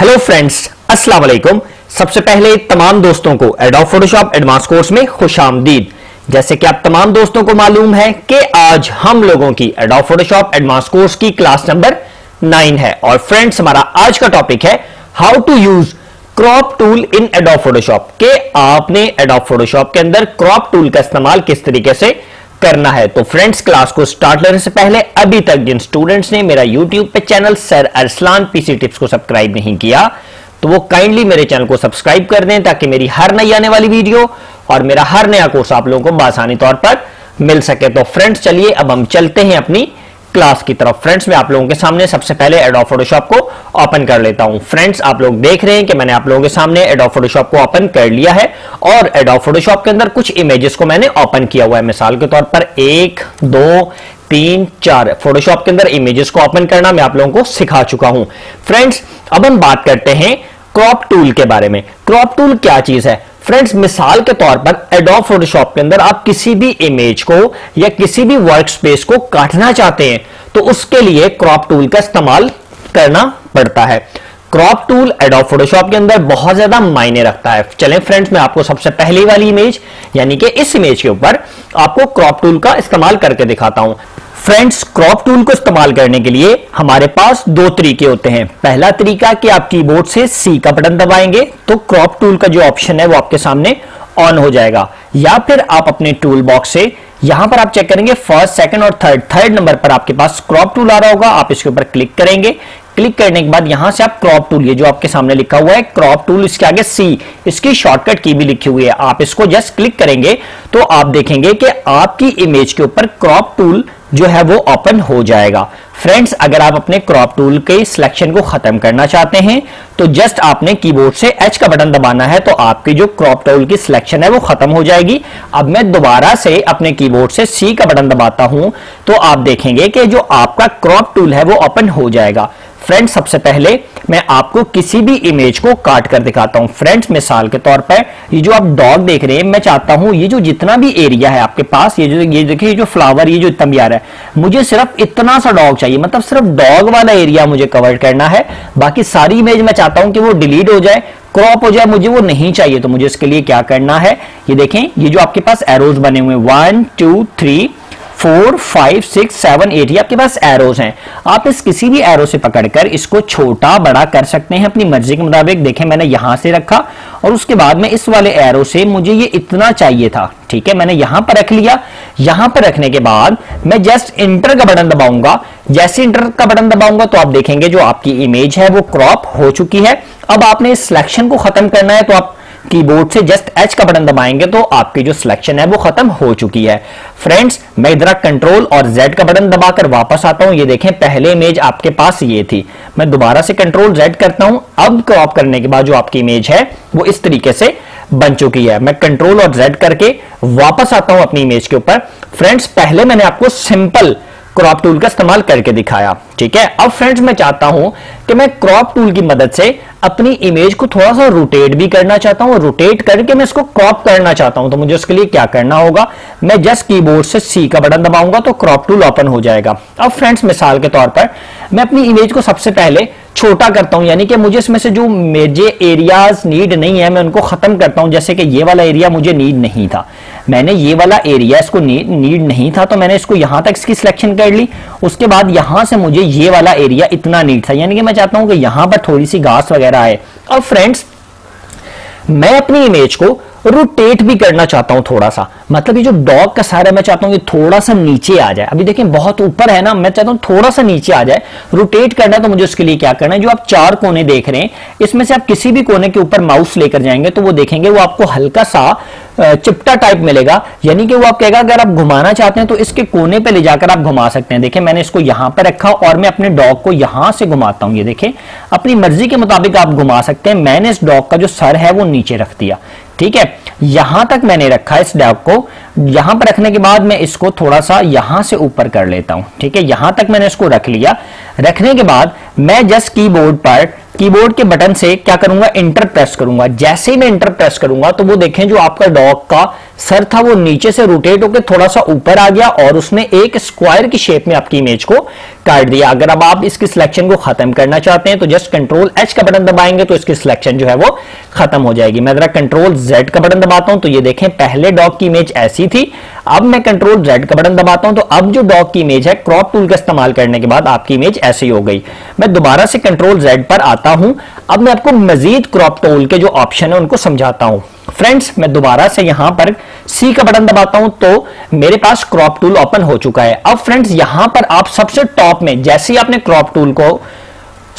Hello friends अस्सलाम वालेकुम सबसे पहले तमाम दोस्तों को एडोब फोटोशॉप एडवांस कोर्स में खुश आमदीद जैसे कि आप तमाम दोस्तों को मालूम है कि आज हम लोगों की एडोब फोटोशॉप एडवांस कोर्स की क्लास नंबर नाइन है। और फ्रेंड्स हमारा आज का टॉपिक है how to use crop tool in Adobe Photoshop के आपने एडोब फोटोशॉप के अंदर क्रॉप टूल का इस्तेमाल किस तरीके से करना है। तो फ्रेंड्स क्लास को स्टार्ट करने से पहले अभी तक जिन स्टूडेंट्स ने मेरा यूट्यूब पे channel sir Arsalan PC tips को सब्सक्राइब नहीं किया तो वो काइंडली मेरे चैनल को सब्सक्राइब कर दें ताकि मेरी हर नई आने वाली वीडियो और मेरा हर नया कोर्स आप लोगों को बासानी तौर पर मिल सके। तो फ्रेंड्स चलिए अब हम चलते हैं अपनी क्लास की तरफ़। फ्रेंड्स मैं आप लोगों के सामने सबसे पहले एडो फोटोशॉप को ओपन कर लेता हूँ। फ्रेंड्स आप लोग देख रहे हैं कि मैंने आप लोगों के सामने एडो फोटोशॉप को ओपन कर लिया है और एडो फोटोशॉप के अंदर कुछ इमेजेस को मैंने ओपन किया हुआ है। मिसाल के तौर पर एक, दो, तीन, चार। फोटोशॉप के अंदर इमेजेस को ओपन करना मैं आप लोगों को सिखा चुका हूँ। फ्रेंड्स अब हम बात करते हैं क्रॉप टूल के बारे में। क्रॉप टूल क्या चीज़ है? फ्रेंड्स मिसाल के तौर पर एडोब फोटोशॉप के अंदर आप किसी भी इमेज को या किसी भी वर्क स्पेस को काटना चाहते हैं तो उसके लिए क्रॉप टूल का इस्तेमाल करना पड़ता है। क्रॉप टूल एडोब फोटोशॉप के अंदर बहुत ज़्यादा मायने रखता है। चलें फ्रेंड्स मैं आपको सबसे पहली वाली इमेज यानी कि इस इमेज के ऊपर आपको क्रॉप टूल का इस्तेमाल करके दिखाता हूँ। फ्रेंड्स क्रॉप टूल को इस्तेमाल करने के लिए हमारे पास दो तरीके होते हैं। पहला तरीका कि आप कीबोर्ड से सी का बटन दबाएँगे तो क्रॉप टूल का जो ऑप्शन है वो आपके सामने ऑन हो जाएगा। या फिर आप अपने टूल बॉक्स से, यहाँ पर आप चेक करेंगे फ़र्स्ट सेकंड और थर्ड थर्ड नंबर पर आपके पास क्रॉप टूल आ रहा होगा। आप इसके ऊपर क्लिक करेंगे। क्लिक करने के बाद यहाँ से आप क्रॉप टूल ये जो आपके सामने लिखा हुआ है क्रॉप टूल इसके आगे सी इसकी शॉर्टकट की भी लिखी हुई है। आप इसको जस्ट क्लिक करेंगे तो आप देखेंगे कि आपकी इमेज के ऊपर क्रॉप टूल जो है वो ओपन हो जाएगा। फ्रेंड्स अगर आप अपने क्रॉप टूल के सिलेक्शन को खत्म करना चाहते हैं तो जस्ट आपने कीबोर्ड से एच का बटन दबाना है तो आपकी जो क्रॉप टूल की सिलेक्शन है वो खत्म हो जाएगी। अब मैं दोबारा से अपने कीबोर्ड से सी का बटन दबाता हूँ तो आप देखेंगे कि जो आपका क्रॉप टूल है वो ओपन हो जाएगा। फ्रेंड्स सबसे पहले मैं आपको किसी भी इमेज को काट कर दिखाता हूँ। फ्रेंड्स मिसाल के तौर पर, ये जो आप डॉग देख रहे हैं, मैं चाहता हूँ ये जो जितना भी एरिया है आपके पास, ये जो, ये देखिए जो फ्लावर ये जो इतना भी आ रहा है, मुझे सिर्फ़ इतना सा डॉग चाहिए। मतलब सिर्फ़ डॉग वाला एरिया मुझे कवर करना है। बाकी सारी इमेज मैं चाहता हूँ कि वो डिलीट हो जाए क्रॉप हो जाए, मुझे वो नहीं चाहिए। तो मुझे इसके लिए क्या करना है? ये देखें, ये जो आपके पास एरोज बने हुए one two three four, five, six, seven, eight आपके पास एरोज हैं। आप इस किसी भी एरो से पकड़कर इसको छोटा बड़ा कर सकते हैं, अपनी मर्ज़ी के मुताबिक। देखें, मैंने यहाँ से रखा और उसके बाद में इस वाले एरो से मुझे ये इतना चाहिए था, ठीक है? मैंने यहाँ पर रख लिया। यहाँ पर रखने के बाद मैं जस्ट इंटर का बटन दबाऊँगा। जैसे इंटर का बटन दबाऊँगा तो आप देखेंगे जो आपकी इमेज है वो क्रॉप हो चुकी है। अब आपने इस सिलेक्शन को खत्म करना है तो आप कीबोर्ड से जस्ट एच का बटन दबाएँगे तो आपकी जो सिलेक्शन है वो खत्म हो चुकी है। फ्रेंड्स मैं इधर कंट्रोल और जेड का बटन दबाकर वापस आता हूँ। ये देखें, पहले इमेज आपके पास ये थी। मैं दोबारा से कंट्रोल जेड करता हूँ। अब क्रॉप करने के बाद जो आपकी इमेज है, वो इस तरीके से बन चुकी है। मैं कंट्रोल और जेड करके वापस आता हूँ अपनी इमेज के ऊपर। फ्रेंड्स पहले मैंने आपको सिंपल क्रॉप टूल का इस्तेमाल करके दिखाया। ठीक है? अब फ्रेंड्स, मैं चाहता हूँ कि मैं क्रॉप टूल की मदद से अपनी इमेज को थोड़ा सा रोटेट भी करना चाहता हूँ। रोटेट करके मैं इसको क्रॉप करना चाहता हूँ। तो मुझे उसके लिए क्या करना होगा? मैं जस्ट कीबोर्ड से सी का बटन दबाऊँगा तो क्रॉप टूल ओपन हो जाएगा। अब फ्रेंड्स, मिसाल के तौर पर मैं अपनी इमेज को सबसे पहले छोटा करता हूँ, यानी कि मुझे इसमें से जो मेजे एरियाज़ नीड नहीं है, मैं उनको खत्म करता हूँ, जैसे कि ये वाला एरिया मुझे नीड नहीं था। मैंने ये वाला एरिया इसको नीड नहीं था तो मैंने इसको यहाँ तक इसकी सिलेक्शन कर ली। उसके बाद यहाँ से मुझे ये वाला एरिया इतना नीड था, यानी कि मैं चाहता हूँ कि यहाँ पर थोड़ी सी घास वगैरह आए। अब फ्रेंड्स मैं अपनी इमेज को रोटेट भी करना चाहता हूँ थोड़ा सा। मतलब ये जो डॉग का सारा मैं चाहता हूँ कि थोड़ा सा नीचे आ जाए। अभी देखें बहुत ऊपर है ना, मैं चाहता हूँ थोड़ा सा नीचे आ जाए। रोटेट करना है तो मुझे उसके लिए क्या करना है? जो आप चार कोने देख रहे हैं, इसमें से आप किसी भी कोने के ऊपर माउस लेकर जाएँगे तो वो देखेंगे, वो आपको हल्का सा चिपटा टाइप मिलेगा। यानी कि वो आप कहेगा, अगर आप घुमाना चाहते हैं तो इसके कोने पे ले जाकर आप घुमा सकते हैं। देखिए, मैंने इसको यहाँ पर रखा और मैं अपने डॉग को यहाँ से घुमाता हूँ। ये देखें अपनी मर्ज़ी के मुताबिक आप घुमा सकते हैं। मैंने इस डॉग का जो सर है वो नीचे रख दिया। ठीक है? यहाँ तक मैंने रखा इस डॉग को। यहाँ पर रखने के बाद मैं इसको थोड़ा सा यहाँ से ऊपर कर लेता हूँ, ठीक है? यहाँ तक मैंने इसको रख लिया। रखने के बाद मैं जस्ट कीबोर्ड पर कीबोर्ड के बटन से क्या करूँगा? इंटर प्रेस करूँगा। जैसे ही मैं इंटर प्रेस करूँगा तो वो देखें जो आपका डॉग का सर था, वो नीचे से रोटेट होकर थोड़ा सा ऊपर आ गया और उसने एक स्क्वायर की शेप में आपकी इमेज को काट दिया। अगर अब आप इसकी सिलेक्शन को खत्म करना चाहते हैं तो जस्ट कंट्रोल एच का बटन दबाएँगे तो इसकी सिलेक्शन जो है वो खत्म हो जाएगी। मैं जरा कंट्रोल जेड का बटन दबाता हूँ तो ये देखें, पहले डॉग की इमेज ऐसी थी। अब मैं कंट्रोल जेड का बटन दबाता हूँ तो अब जो डॉग की इमेज है क्रॉप टूल का इस्तेमाल करने के बाद आपकी इमेज ऐसी हो गई। मैं दोबारा से कंट्रोल जेड पर आता हूँ। अब मैं आपको मजीद क्रॉप टूल के जो ऑप्शन है, उनको समझाता हूँ। फ्रेंड्स मैं दोबारा से यहाँ पर सी का बटन दबाता हूँ तो मेरे पास क्रॉप टूल ओपन हो चुका है। अब फ्रेंड्स यहाँ पर आप सबसे टॉप में, जैसे ही आपने क्रॉप टूल को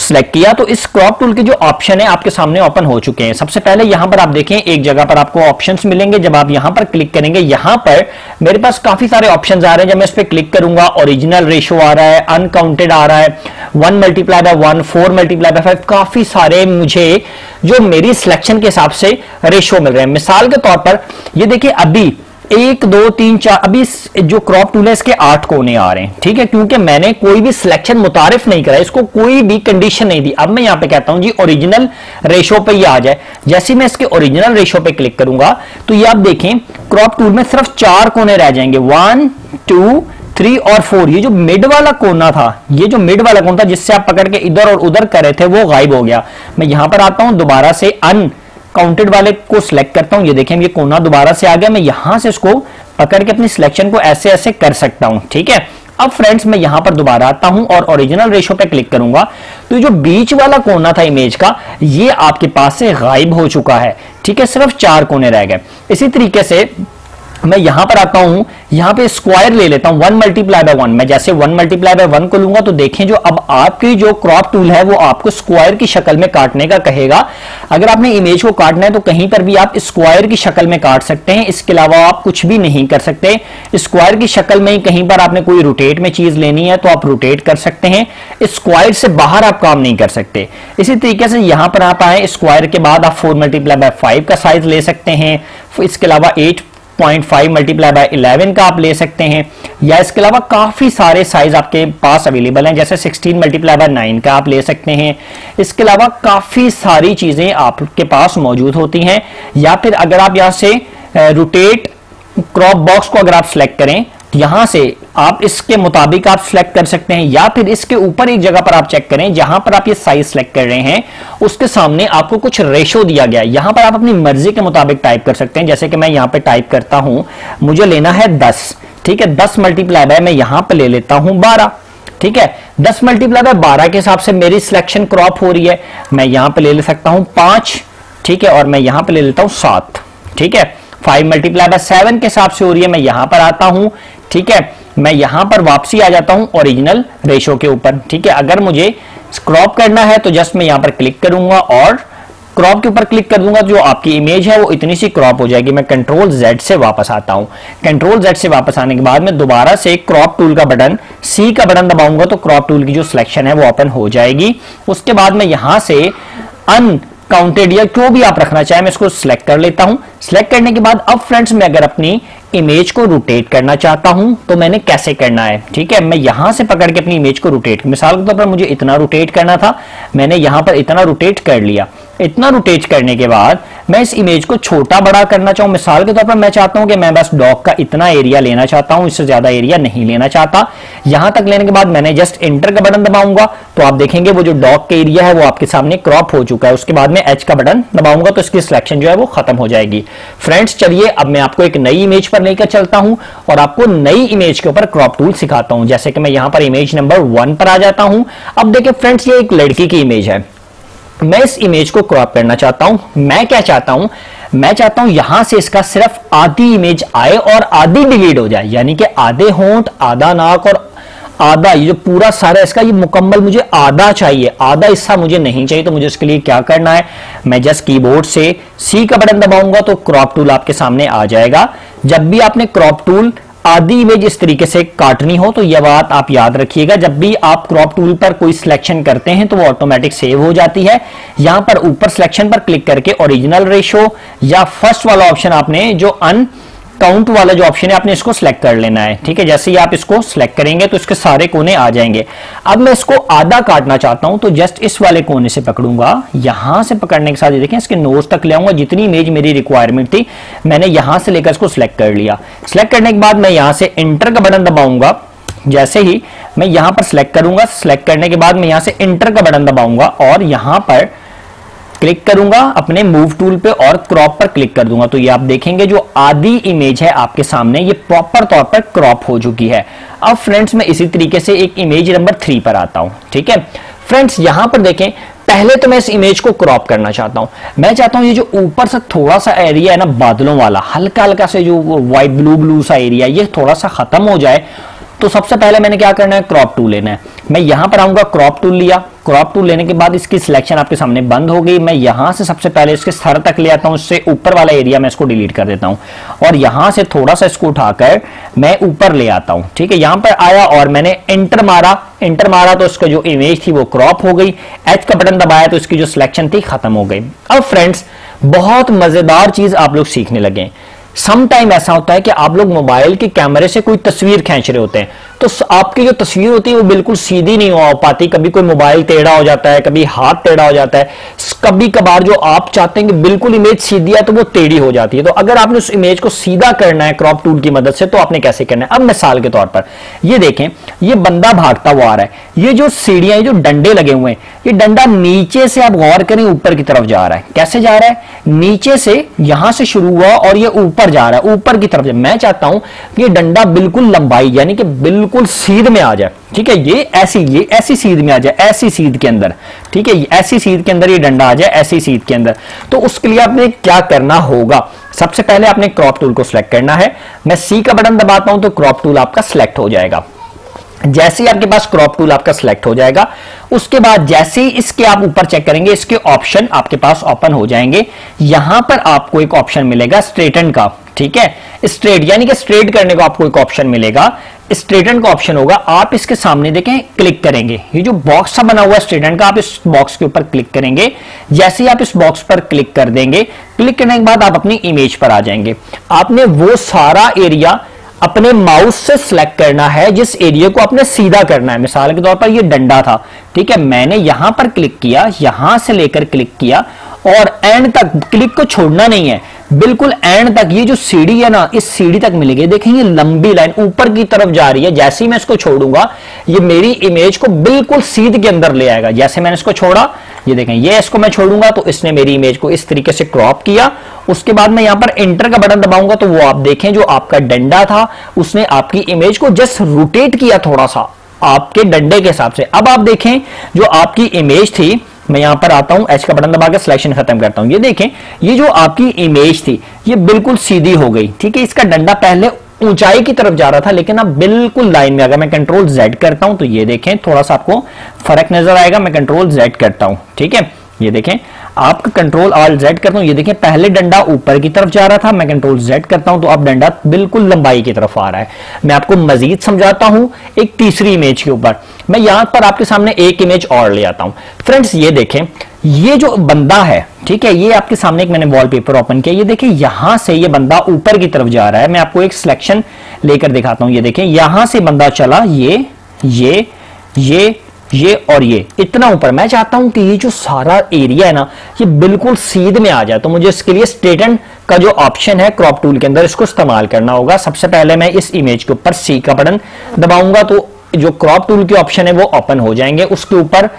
सिलेक्ट किया तो इस क्रॉप टूल के जो ऑप्शन है आपके सामने ओपन हो चुके हैं। सबसे पहले यहाँ पर आप देखें, एक जगह पर आपको ऑप्शंस मिलेंगे। जब आप यहाँ पर क्लिक करेंगे, यहाँ पर मेरे पास काफ़ी सारे ऑप्शंस आ रहे हैं। जब मैं इस पर क्लिक करूँगा ओरिजिनल रेशो आ रहा है अनकाउंटेड आ रहा है one multiply by one four multiply by five काफ़ी सारे मुझे जो मेरी सिलेक्शन के हिसाब से रेशो मिल रहे हैं। मिसाल के तौर पर, ये देखिए, अभी एक, दो, तीन, चार, अभी जो क्रॉप टूल है, इसके आठ कोने आ रहे हैं, ठीक है? क्योंकि मैंने कोई भी सिलेक्शन मुतारिफ नहीं करा, इसको कोई भी कंडीशन नहीं दी। अब मैं यहाँ पे कहता हूँ, जी ओरिजिनल रेशो पे ये आ जाए। जैसे मैं इसके ओरिजिनल रेशो पे क्लिक करूँगा तो ये आप देखें क्रॉप टूल में सिर्फ़ चार कोने रह जाएँगे। वन टू थ्री और फोर ये जो मिड वाला कोना था, ये जो मिड वाला कोना था, जिससे आप पकड़ के इधर और उधर कर रहे थे, वो गायब हो गया। मैं यहाँ पर आता हूँ, दोबारा से अन काउंटेड वाले को सिलेक्ट करता हूँ। ये देखें, ये कोना दोबारा से आ गया। मैं यहाँ से इसको पकड़ के अपनी सिलेक्शन को ऐसे ऐसे कर सकता हूँ, ठीक है? अब फ्रेंड्स मैं यहाँ पर दोबारा आता हूँ और ओरिजिनल रेशो पे क्लिक करूँगा। तो जो बीच वाला कोना था इमेज का, ये आपके पास से गायब हो चुका है, ठीक है? सिर्फ़ चार कोने रह गए। इसी तरीके से मैं यहाँ पर आता हूँ, यहाँ पे स्क्वायर ले लेता हूँ वन मल्टीप्लाई बाय वन मैं जैसे वन मल्टीप्लाई बाय वन को लूँगा तो देखें जो अब आपकी जो क्रॉप टूल है, वो आपको स्क्वायर की शक्ल में काटने का कहेगा। अगर आपने इमेज को काटना है तो कहीं पर भी आप स्क्वायर की शक्ल में काट सकते हैं। इसके अलावा आप कुछ भी नहीं कर सकते। स्क्वायर की शक्ल में ही कहीं पर आपने कोई रोटेट में चीज़ लेनी है तो आप रोटेट कर सकते हैं। स्क्वायर से बाहर आप काम नहीं कर सकते। इसी तरीके से यहाँ पर आप आए स्क्वायर के बाद आप फोर मल्टीप्लाई बाय फाइव का साइज़ ले सकते हैं। इसके अलावा eight point five multiply by eleven का आप ले सकते हैं। या इसके अलावा काफ़ी सारे साइज़ आपके पास अवेलेबल हैं, जैसे सिक्सटीन मल्टीप्लाई बाय नाइन का आप ले सकते हैं। इसके अलावा काफ़ी सारी चीज़ें आपके पास मौजूद होती हैं। या फिर अगर आप यहाँ से रोटेट क्रॉप बॉक्स को अगर आप सेलेक्ट करें यहाँ से आप इसके मुताबिक आप सिलेक्ट कर सकते हैं, या फिर इसके ऊपर एक जगह पर आप चेक करें, जहाँ पर आप ये साइज़ सिलेक्ट कर रहे हैं, उसके सामने आपको कुछ रेशो दिया गया है। यहाँ पर आप अपनी मर्ज़ी के मुताबिक टाइप कर सकते हैं, जैसे कि मैं यहाँ पे टाइप करता हूँ, मुझे लेना है दस, ठीक है? दस मल्टीप्लाई बाय मैं यहाँ पर ले लेता हूँ बारह, ठीक है? दस मल्टीप्लाई बाय बारह के हिसाब से मेरी सिलेक्शन क्रॉप हो रही है, मैं यहाँ पर ले ले सकता हूँ पाँच, ठीक है? और मैं यहाँ पर ले लेता हूँ सात, ठीक है? फाइव मल्टीप्लाई बाय सेवन के हिसाब से हो रही है, मैं यहाँ पर आता हूँ ठीक है? मैं यहाँ पर वापसी आ जाता हूँ ओरिजिनल रेशो के ऊपर, ठीक है? अगर मुझे क्रॉप करना है तो जस्ट मैं यहाँ पर क्लिक करूँगा और क्रॉप के ऊपर क्लिक कर दूँगा, जो आपकी इमेज है वो इतनी सी क्रॉप हो जाएगी। मैं कंट्रोल जेड से वापस आता हूँ। कंट्रोल जेड से वापस आने के बाद मैं दोबारा से क्रॉप टूल का बटन सी का बटन दबाऊँगा तो क्रॉप टूल की जो सिलेक्शन है वो ओपन हो जाएगी। उसके बाद में यहाँ से अन काउंटेड या जो भी आप रखना चाहें, मैं इसको सिलेक्ट कर लेता हूँ। सिलेक्ट करने के बाद अब फ्रेंड्स मैं अगर अपनी इमेज को रोटेट करना चाहता हूँ तो मैंने कैसे करना है? ठीक है, मैं यहाँ से पकड़ के अपनी इमेज को रोटेट मिसाल के तौर पर मुझे इतना रोटेट करना था, मैंने यहाँ पर इतना रोटेट कर लिया। इतना रोटेट करने के बाद मैं इस इमेज को छोटा बड़ा करना चाहूँ। मिसाल के तौर पर मैं चाहता हूँ कि मैं बस डॉग का इतना एरिया लेना चाहता हूँ, इससे ज़्यादा एरिया नहीं लेना चाहता। यहाँ तक लेने के बाद मैंने जस्ट एंटर का बटन दबाऊँगा तो आप देखेंगे वो जो डॉग का एरिया है, वो आपके सामने क्रॉप हो चुका है। उसके बाद में एच का बटन दबाऊँगा तो इसकी सिलेक्शन जो है वो खत्म हो जाएगी। फ्रेंड्स चलिए, अब मैं आपको एक नई इमेज पर लेकर चलता हूँ और आपको नई इमेज के ऊपर क्रॉप टूल सिखाता हूँ। जैसे कि मैं यहाँ पर इमेज नंबर वन पर आ जाता हूँ। अब देखिए फ्रेंड्स ये एक लड़की की इमेज है। मैं इस इमेज को क्रॉप करना चाहता हूँ। मैं क्या चाहता हूँ? मैं चाहता हूँ यहाँ से इसका सिर्फ़ आधी इमेज आए और आधी डिलीट हो जाए। यानी कि आधे होंठ, आधा नाक और आधा, ये जो पूरा सारा इसका, ये मुकम्मल मुझे आधा चाहिए। आधा हिस्सा मुझे नहीं चाहिए तो मुझे इसके लिए क्या करना है? मैं जस्ट कीबोर्ड से सी का बटन दबाऊँगा तो क्रॉप टूल आपके सामने आ जाएगा। जब भी आपने क्रॉप टूल आधी इमेज इस तरीके से काटनी हो तो यह बात आप याद रखिएगा। जब भी आप क्रॉप टूल पर कोई सिलेक्शन करते हैं तो वो ऑटोमेटिक सेव हो जाती है। यहाँ पर ऊपर सिलेक्शन पर क्लिक करके ओरिजिनल रेशो या फ़र्स्ट वाला ऑप्शन आपने जो अन काउंट वाला जो ऑप्शन है, आपने इसको सिलेक्ट कर लेना है। ठीक है, जैसे ही आप इसको सिलेक्ट करेंगे तो इसके सारे कोने आ जाएँगे। अब मैं इसको आधा काटना चाहता हूँ तो जस्ट इस वाले कोने से पकड़ूँगा। यहाँ से पकड़ने के साथ देखें इसके नोज़ तक ले आऊँगा। जितनी इमेज मेरी रिक्वायरमेंट थी, मैंने यहाँ से लेकर इसको सिलेक्ट कर लिया। सिलेक्ट करने के बाद मैं यहाँ से इंटर का बटन दबाऊँगा। जैसे ही मैं यहाँ पर सिलेक्ट करूँगा सिलेक्ट करने के बाद मैं यहाँ से इंटर का बटन दबाऊँगा और यहाँ पर क्लिक करूँगा, अपने मूव टूल पे और क्रॉप पर क्लिक कर दूँगा। तो ये आप देखेंगे जो आधी इमेज है आपके सामने, ये प्रॉपर तौर पर क्रॉप हो चुकी है। अब फ्रेंड्स मैं इसी तरीके से एक इमेज नंबर थ्री पर आता हूँ, ठीक है? फ्रेंड्स यहाँ पर देखें, पहले तो मैं इस इमेज को क्रॉप करना चाहता हूँ। मैं चाहता हूँ ये जो ऊपर से थोड़ा सा एरिया है ना, बादलों वाला हल्का हल्का से जो व्हाइट ब्लू ब्लू सा एरिया ये थोड़ा सा खत्म हो जाए। तो सबसे पहले मैंने क्या करना है क्रॉप टू लेना है। मैं यहाँ पर आऊँगा क्रॉप टूल लिया। क्रॉप टूल लेने के बाद इसकी सिलेक्शन आपके सामने बंद हो गई। मैं यहाँ से सबसे पहले इसके स्तर तक ले आता हूँ, इससे ऊपर वाला एरिया मैं इसको डिलीट कर देता हूँ। और यहाँ से थोड़ा सा इसको उठाकर मैं ऊपर ले आता हूँ, ठीक है? यहाँ पर आया और मैंने एंटर मारा। एंटर मारा तो इसका जो इमेज थी वो क्रॉप हो गई। एच का बटन दबाया तो इसकी जो सिलेक्शन थी खत्म हो गई। अब फ्रेंड्स बहुत मज़ेदार चीज़ आप लोग सीखने लगे सम टाइम ऐसा होता है कि आप लोग मोबाइल के कैमरे से कोई तस्वीर खींच रहे होते हैं। तो आपकी जो तस्वीर होती है, वो बिल्कुल सीधी नहीं हो पाती। कभी कोई मोबाइल टेढ़ा हो जाता है, कभी हाथ टेढ़ा हो जाता है। कभी कभार जो आप चाहते हैं कि बिल्कुल इमेज सीधी है तो वो टेढ़ी हो जाती है। तो अगर आपने उस इमेज को सीधा करना है क्रॉप टूल की मदद से तो आपने कैसे करना है? अब मिसाल के तौर पर, ये देखें, ये बंदा भागता हुआ आ रहा है। ये जो सीढ़ियाँ जो डंडे लगे हुए हैं, ये डंडा नीचे से आप गौर करें, ऊपर की तरफ़ जा रहा है। कैसे जा रहा है? नीचे से, यहाँ से शुरू हुआ और ये ऊपर जा रहा है, ऊपर की तरफ़ मैं चाहता हूँ कि डंडा बिल्कुल लंबाई, यानी कि बिल्कुल सीध में आ जाए। ठीक है, ये ऐसी ये ऐसी सीध में आ जाए, ऐसी सीध के अंदर। ठीक है ऐसी सीध के अंदर ये डंडा आ जाए, ऐसी सीध के अंदर। तो उसके लिए आपने क्या करना होगा? सबसे पहले आपने क्रॉप टूल को सिलेक्ट करना है। मैं सी का बटन दबाता हूँ तो क्रॉप टूल आपका सिलेक्ट हो जाएगा। जैसे ही आपके पास क्रॉप टूल आपका सिलेक्ट हो जाएगा, उसके बाद जैसे ही इसके आप ऊपर चेक करेंगे, इसके ऑप्शन आपके पास ओपन हो जाएँगे। यहाँ पर आपको एक ऑप्शन मिलेगा स्ट्रेटन का, ठीक है? स्ट्रेट यानी कि स्ट्रेट करने को आपको एक ऑप्शन मिलेगा। स्ट्रेटन का ऑप्शन होगा, आप इसके सामने देखें क्लिक करेंगे। ये जो बॉक्स सा बना हुआ है स्ट्रेटन का, आप इस बॉक्स के ऊपर क्लिक करेंगे। जैसे ही आप इस बॉक्स पर क्लिक कर देंगे क्लिक करने के बाद आप अपनी इमेज पर आ जाएँगे। आपने वो सारा एरिया अपने माउस से सिलेक्ट करना है, जिस एरिया को आपने सीधा करना है। मिसाल के तौर पर ये डंडा था, ठीक है? मैंने यहाँ पर क्लिक किया, यहाँ से लेकर क्लिक किया और एंड तक क्लिक को छोड़ना नहीं है। बिल्कुल एंड तक, ये जो सीढ़ी है ना, इस सीढ़ी तक मिलेगी। देखेंगे लंबी लाइन ऊपर की तरफ़ जा रही है। जैसे ही मैं इसको छोड़ूँगा, ये मेरी इमेज को बिल्कुल सीध के अंदर ले आएगा। जैसे मैंने इसको छोड़ा, ये देखें, ये इसको मैं छोड़ूँगा तो इसने मेरी इमेज को इस तरीके से क्रॉप किया। उसके बाद मैं यहाँ पर एंटर का बटन दबाऊँगा तो वो आप देखें, जो आपका डंडा था, उसने आपकी इमेज को जस्ट रोटेट किया थोड़ा सा, आपके डंडे के हिसाब से। अब आप देखें, जो आपकी इमेज थी मैं यहाँ पर आता हूँ एच का बटन दबाकर सिलेक्शन खत्म करता हूँ। ये देखें, ये जो आपकी इमेज थी, ये बिल्कुल सीधी हो गई, ठीक है? इसका डंडा पहले ऊंचाई की तरफ़ जा रहा था, लेकिन अब बिल्कुल लाइन में, अगर मैं कंट्रोल जेड करता हूँ तो ये देखें, थोड़ा सा आपको फ़र्क नज़र आएगा, मैं कंट्रोल जेड करता हूँ, ठीक है? ये देखें, आपका कंट्रोल ऑल जेड करता हूँ, ये देखें, पहले डंडा ऊपर की तरफ़ जा रहा था, मैं कंट्रोल जेड करता हूँ तो अब डंडा बिल्कुल लंबाई की तरफ़ आ रहा है। मैं आपको मजीद समझाता हूँ, एक तीसरी इमेज के ऊपर। मैं यहाँ पर आपके सामने एक इमेज और ले आता हूँ। फ्रेंड्स ये देखें, ये जो बंदा है, ठीक है, ये आपके सामने एक मैंने वॉलपेपर ओपन किया, ये देखिए यहाँ से ये बंदा ऊपर की तरफ़ जा रहा है। मैं आपको एक सिलेक्शन लेकर दिखाता हूँ, ये देखें, यहाँ से बंदा चला, ये ये ये ये और ये। इतना ऊपर, मैं चाहता हूँ कि ये जो सारा एरिया है ना, ये बिल्कुल सीध में आ जाए। तो मुझे इसके लिए स्ट्रेटन का जो ऑप्शन है क्रॉप टूल के अंदर इसको इस्तेमाल करना होगा। सबसे पहले मैं इस इमेज के ऊपर सी का बटन दबाऊँगा तो जो क्रॉप टूल के ऑप्शन है वो ओपन हो जाएँगे। उसके ऊपर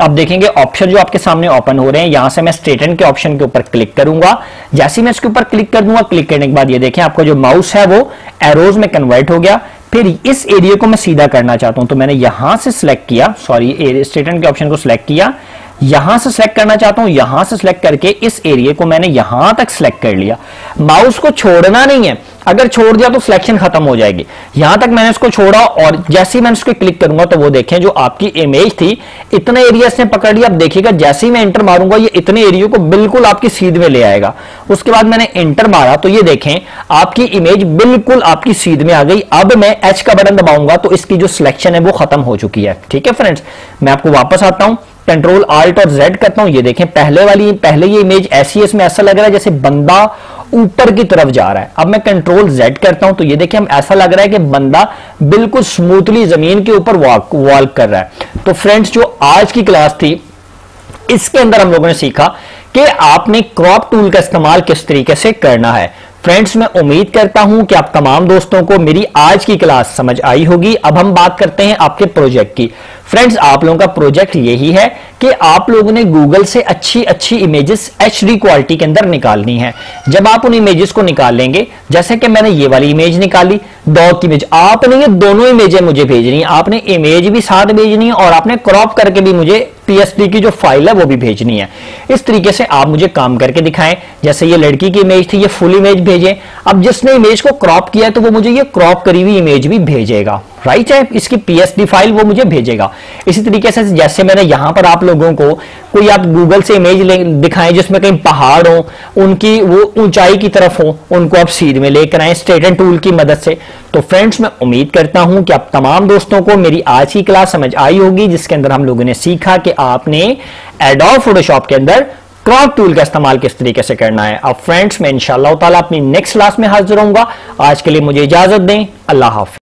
आप देखेंगे ऑप्शन जो आपके सामने ओपन हो रहे हैं। यहाँ से मैं स्ट्रेटन के ऑप्शन के ऊपर क्लिक करूँगा। जैसे मैं इसके ऊपर क्लिक कर दूँगा क्लिक करने के बाद ये देखें, आपका जो माउस है वो एरोज में कन्वर्ट हो गया। फिर इस एरिया को मैं सीधा करना चाहता हूँ तो मैंने यहाँ से सिलेक्ट किया सॉरी स्टेटमेंट के ऑप्शन को सिलेक्ट किया, यहाँ से सिलेक्ट करना चाहता हूँ, यहाँ से सिलेक्ट करके इस एरिया को मैंने यहाँ तक सिलेक्ट कर लिया। माउस को छोड़ना नहीं है अगर छोड़ दिया तो सिलेक्शन खत्म हो जाएगी। यहाँ तक मैंने इसको छोड़ा और जैसे ही मैं इसको क्लिक करूँगा तो वो देखें, जो आपकी इमेज थी, इतने एरिया से पकड़ लिया। अब देखिएगा, जैसे ही मैं इंटर मारूँगा, ये इतने एरिया को बिल्कुल आपकी सीध में ले आएगा। उसके बाद मैंने इंटर मारा तो ये देखें, आपकी इमेज बिल्कुल आपकी सीध में आ गई। अब मैं एच का बटन दबाऊँगा तो इसकी जो सिलेक्शन है वो खत्म हो चुकी है। ठीक है फ्रेंड्स मैं आपको वापस आता हूँ। कंट्रोल आल्ट और जेड करता हूँ, ये देखें, पहले वाली, पहले ये इमेज ऐसी है, इसमें ऐसा लग रहा है जैसे बंदा ऊपर की तरफ़ जा रहा है। अब मैं कंट्रोल जेड करता हूँ तो ये देखिए हम ऐसा लग रहा है कि बंदा बिल्कुल स्मूथली ज़मीन के ऊपर वॉक वॉक कर रहा है। तो फ्रेंड्स जो आज की क्लास थी, इसके अंदर हम लोगों ने सीखा कि आपने क्रॉप टूल का इस्तेमाल किस तरीके से करना है। फ्रेंड्स मैं उम्मीद करता हूँ कि आप तमाम दोस्तों को मेरी आज की क्लास समझ आई होगी। अब हम बात करते हैं आपके प्रोजेक्ट की। फ्रेंड्स आप लोगों का प्रोजेक्ट यही है कि आप लोगों ने गूगल से अच्छी अच्छी इमेजेस एचडी क्वालिटी के अंदर निकालनी है। जब आप उन इमेजेस को निकाल लेंगे, जैसे कि मैंने ये वाली इमेज निकाली डॉग की इमेज आपने ये दोनों इमेजें मुझे भेजनी है। आपने इमेज भी साथ भेजनी है और आपने क्रॉप करके भी मुझे पीएसडी की जो फ़ाइल है, वो भी भेजनी है। इस तरीके से आप मुझे काम करके दिखाएँ। जैसे ये लड़की की इमेज थी, ये फुल इमेज भेजें। अब जिसने इमेज को क्रॉप किया है तो वो मुझे ये क्रॉप करी हुई इमेज भी भेजेगा। राइट है, इसकी पीएसडी फ़ाइल वो मुझे भेजेगा। इसी तरीके से जैसे मैंने यहाँ पर आप लोगों को कोई आप गूगल से इमेज दिखाएँ, जिसमें कहीं पहाड़ हो, उनकी वो ऊंचाई की तरफ़ हो, उनको आप सीध में लेकर आए स्टेटन टूल की मदद से। तो फ्रेंड्स मैं उम्मीद करता हूँ कि आप तमाम दोस्तों को मेरी आज की क्लास समझ आई होगी, जिसके अंदर हम लोगों ने सीखा कि आपने एडोब फोटोशॉप के अंदर क्रॉप टूल का इस्तेमाल किस तरीके से करना है। अब फ्रेंड्स मैं ताला अपनी नेक्स्ट क्लास में हाजिर होऊँगा आज के लिए मुझे इजाज़त दें। अल्लाह हाफिज